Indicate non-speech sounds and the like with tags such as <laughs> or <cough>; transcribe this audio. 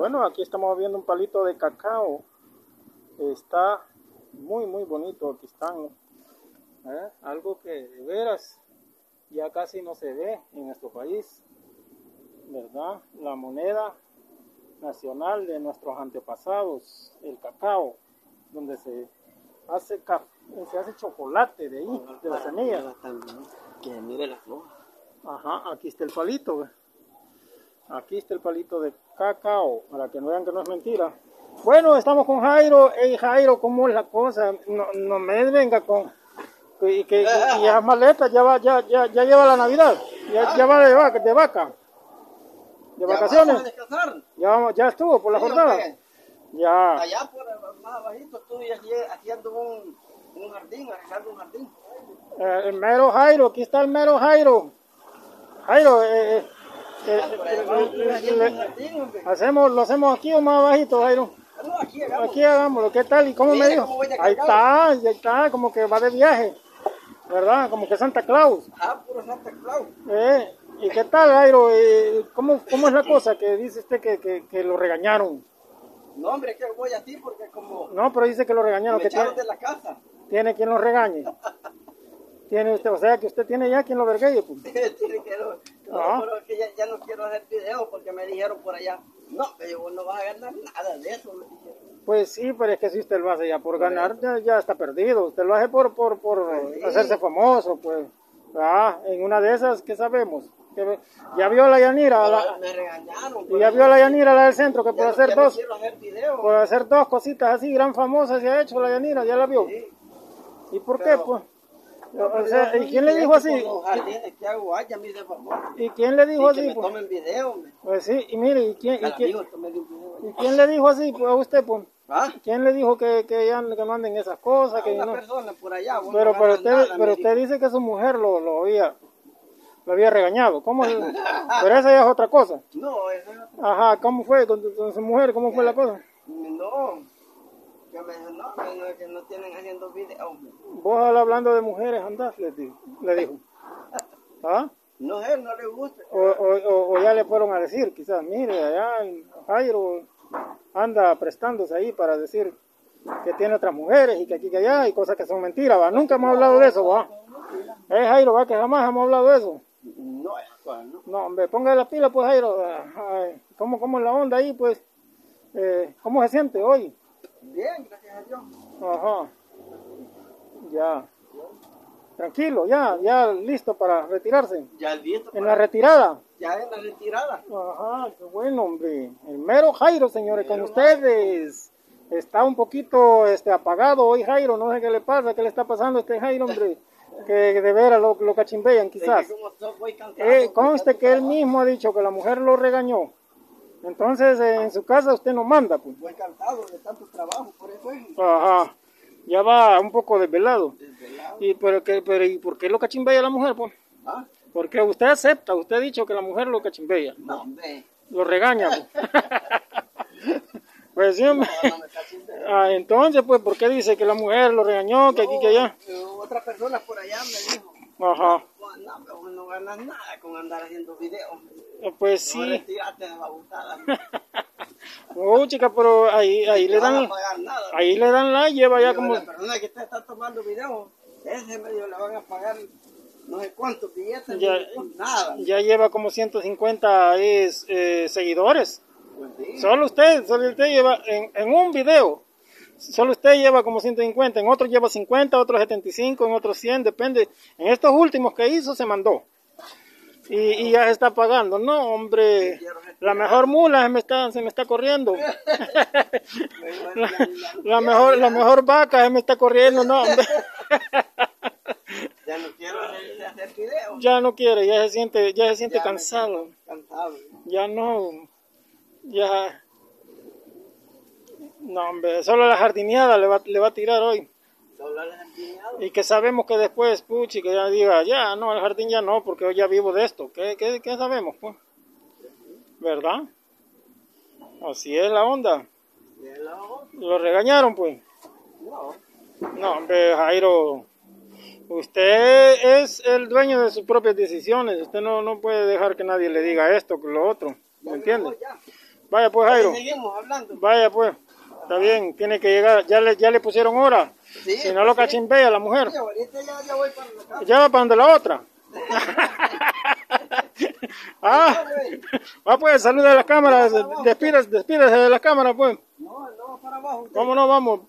Bueno, aquí estamos viendo un palito de cacao. Está muy, muy bonito. Aquí están. ¿eh? Algo que de veras ya casi no se ve en nuestro país. ¿Verdad? La moneda nacional de nuestros antepasados, el cacao, donde se hace se hace chocolate de ahí, de las semillas. Que mire la flor. Ajá, aquí está el palito. Aquí está el palito de cacao, para que no vean que no es mentira. Bueno, estamos con Jairo. Hey Jairo, ¿cómo es la cosa? No, no me venga con... Y que y las maletas ya, va, ya, ya, ya lleva la Navidad, ya, ya va de vaca. De, vaca. de vacaciones. Ya, ya estuvo por la jornada. Ya. Allá por más abajito estuve haciendo un, un jardín, arreglando un jardín. Eh, el mero Jairo, aquí está el mero Jairo. Jairo, eh, eh hacemos, lo hacemos aquí o más abajito, Jairo. aquí, hagámoslo. aquí hagámoslo. ¿Qué tal? ¿Y cómo me dijo? Ahí está, ahí está, como que va de viaje. ¿Verdad? Como que Santa Claus. Ah, puro Santa Claus. Eh, ¿Y qué tal, Jairo? Eh, ¿cómo, ¿Cómo es la cosa que dice usted que, que, que lo regañaron? No, hombre, que voy a ti porque como... No, pero dice que lo regañaron. Me que echaron tiene, de la casa. Tiene quien lo regañe. <laughs> tiene usted, o sea que usted tiene ya quien lo vergueye, pues. <laughs> tiene que lo, no, pero que ya, ya, no quiero hacer video porque me dijeron por allá, no, pero vos no vas a ganar nada de eso, me dijeron. Pues sí, pero es que si usted lo hace ya por ganar, ya, ya está perdido. Usted lo hace por, por, por pues sí. hacerse famoso, pues. Ah, en una de esas, ¿qué sabemos? Que ya vio a la Yanira. La, me regañaron. Y ya vio a la Yanira, la del centro, que por no, hacer dos. Hacer por hacer dos cositas así, gran famosa se ha hecho la Yanira, ya la vio. Sí. ¿Y por Pero, qué, pues? O sea, ¿Y quién le dijo así? Jardines, ¿qué hago? Famoso. ¿Y quién le dijo sí, así? Que me tomen video, me. Pues sí, y mire, ¿y quién, y quién, ¿y quién le dijo así pues, a usted? Pues? ¿Ah? ¿Quién le dijo que, que ya que no anden esas cosas? Que una no? persona por allá. Pero, pero usted, nada, pero usted dice que su mujer lo, lo había lo había regañado. ¿Cómo? es? <laughs> pero esa ya es otra cosa. No, eso no. Ajá, ¿cómo fue con, con su mujer? ¿Cómo fue la cosa? No. Yo me dijo, no, no, que no tienen haciendo videos. me. Vos hablando de mujeres andás, le dijo. Le dijo. <laughs> ¿Ah? No sé, no le gusta. O, o, o- ya le fueron a decir, quizás, mire, allá el Jairo anda prestándose ahí para decir que tiene otras mujeres y que aquí que allá y cosas que son mentiras, ¿va? Nunca hemos hablado de eso, ¿va? Eh, Jairo, ¿va? Que jamás hemos hablado de eso. No, no. No, hombre, ponga la pila, pues, Jairo. Ay, ¿Cómo, ¿Cómo es la onda ahí, pues? Eh, ¿Cómo se siente hoy? Bien, gracias a Dios. Ajá. Ya. Tranquilo, ya, ya listo para retirarse. Ya listo. En la retirada. Ya en la retirada. Ajá, qué bueno, hombre. El mero Jairo, señores, con ustedes. Está un poquito este, apagado hoy, Jairo. No sé qué le pasa, qué le está pasando a este Jairo, hombre. <laughs> Que de veras lo, lo cachimbean, quizás. Que como estoy muy cansado, Eh, conste que él mismo ha dicho que la mujer lo regañó. Entonces, en su casa usted no manda, pues. Muy cansado de tanto trabajo, por eso es. Ajá. Ya va un poco desvelado. Desvelado. ¿Y, pero, que, pero, ¿y por qué lo cachimbea la mujer, pues? ¿Ah? Porque usted acepta, usted ha dicho que la mujer lo cachimbea. No, hombre. Lo regaña, pues. <laughs> pues sí, hombre. No, no. <laughs> Ah, entonces, pues, ¿por qué dice que la mujer lo regañó, que aquí, que allá? Otra persona por allá me dijo, Ajá. "Vos no, pero vos no ganas nada con andar haciendo videos. Pues No sí. retiraste la. <laughs> No, chica, pero ahí, ahí le No dan, nada. ahí le dan la, lleva ya como, La persona que está, está tomando videos, ese medio le van a pagar no sé cuántos billetes, Ya- ni nada. ya lleva como 150 es, eh, seguidores. Pues sí. Solo usted, solo usted lleva en, en un video. Solo usted lleva como 150, en otro lleva 50, otro 75, en otros 100, depende. En estos últimos que hizo se mandó. Y, y ya se está pagando. No, hombre, la mejor mula se me está, se me está corriendo. <laughs> la, la mejor, la mejor vaca se me está corriendo, no, hombre. Ya no quiero hacer videos. ya no quiere, ya se siente, ya se siente Ya cansado. Cansado. Ya no, ya. No, hombre, solo la jardineada le va, le va a tirar hoy. Y que sabemos que después, puchi, que ya diga, ya, no, el jardín ya no, porque hoy ya vivo de esto. ¿Qué, qué, qué sabemos, pues? ¿Verdad? Así es la onda. Lo regañaron, pues. No. No, hombre, Jairo, usted es el dueño de sus propias decisiones. Usted no, no puede dejar que nadie le diga esto, que lo otro. ¿Me entiende? Vaya pues, Jairo. Seguimos hablando. Vaya pues. Está bien, tiene que llegar. Ya le, ya le pusieron hora. Sí, si no lo pues sí. cachimbea la mujer. Sí, ahorita ya, ya voy para la. Ya va para donde la otra. <laughs> ah, va pues, saluda a la cámara, despídase, despídase de la cámara pues. No, no, para abajo. usted. Vámonos, vamos.